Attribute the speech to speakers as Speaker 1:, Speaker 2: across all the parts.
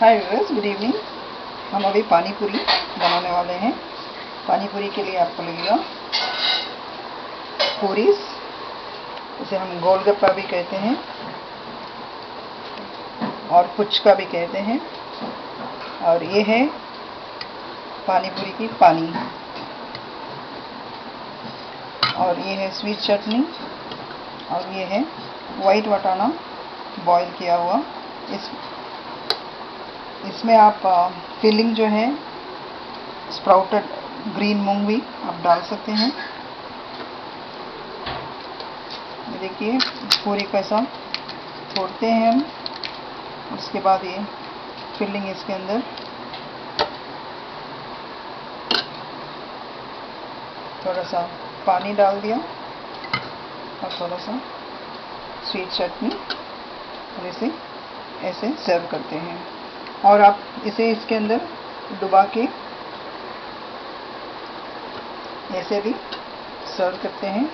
Speaker 1: हाय viewers good evening हम अभी पानी पूरी बनाने वाले हैं। पानी पूरी के लिए आपको लगेगा पूरीस। इसे हम गोलगप्पा भी कहते हैं और पुचका भी कहते हैं। और ये है पानी पूरी की पानी। और ये है स्वीट चटनी। और ये है वाइट वटाना बॉईल किया हुआ। इस इसमें आप फिलिंग जो है स्प्राउटेड ग्रीन मूंग भी आप डाल सकते हैं। देखिए, पूरी कैसा फोड़ते हैं हम उसके बाद ये फिलिंग इसके अंदर। थोड़ा सा पानी डाल दिया, और थोड़ा सा स्वीट चटनी और इसे ऐसे सर्व करते हैं। और आप इसे इसके अंदर डुबा के ऐसे भी सर्व करते हैं।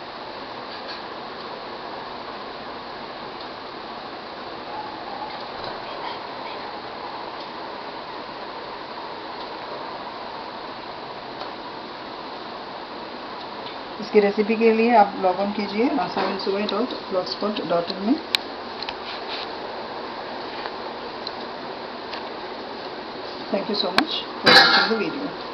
Speaker 1: इसकी रेसिपी के लिए आप लॉग ऑन कीजिए आसामी सुबह dot blogspot dot in में। Thank you so much for watching the video.